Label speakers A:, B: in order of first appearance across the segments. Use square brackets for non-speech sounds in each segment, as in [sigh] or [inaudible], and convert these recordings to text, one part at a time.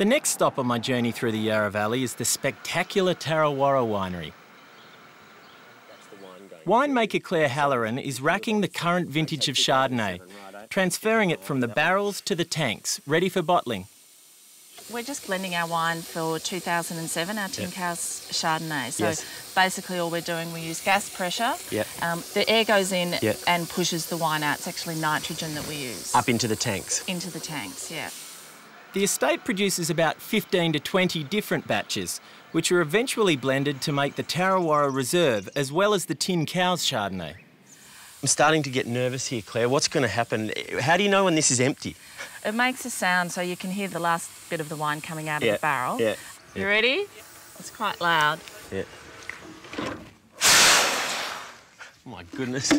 A: The next stop on my journey through the Yarra Valley is the spectacular Tarrawarra Winery. Winemaker Claire Halloran is racking the current vintage of Chardonnay, transferring it from the barrels to the tanks, ready for bottling.
B: We're just blending our wine for 2007, our Tin
A: Yep.
B: Cows Chardonnay. So
A: Yes.
B: basically, all we're doing, we use gas pressure.
C: Yep.
B: Um, the air goes in
C: Yep.
B: and pushes the wine out. It's actually nitrogen that we use
C: Up into the tanks.
B: into the tanks. Yeah.
A: The estate produces about 15 to 20 different batches, which are eventually blended to make the Tarrawarra Reserve as well as the Tin Cows Chardonnay.
C: I'm starting to get nervous here, Claire. What's going to happen? How do you know when this is empty?
B: It makes a sound so you can hear the last bit of the wine coming out
C: Yeah,
B: of the barrel.
C: yeah,
B: You ready? It's quite loud.
C: Yeah. [sighs] Oh my goodness.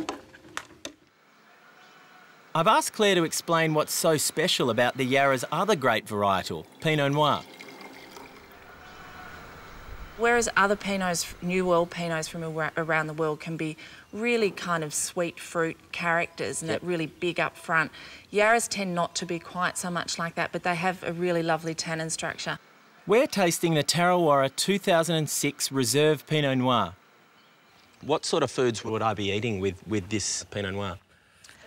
A: I've asked Claire to explain what's so special about the Yarra's other great varietal, Pinot Noir.
B: Whereas other Pinots, New World Pinots from around the world can be really kind of sweet fruit characters and
C: Yep.
B: that really big up front, Yarras tend not to be quite so much like that, but they have a really lovely tannin structure.
A: We're tasting the Tarrawarra 2006 Reserve Pinot Noir.
C: What sort of foods would I be eating with, with this Pinot Noir?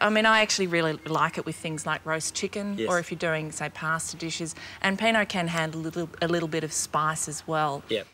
B: I mean, I actually really like it with things like roast chicken,
C: Yes.
B: or if you're doing, say, pasta dishes. And Pinot can handle a little, a little bit of spice as well.
C: Yep.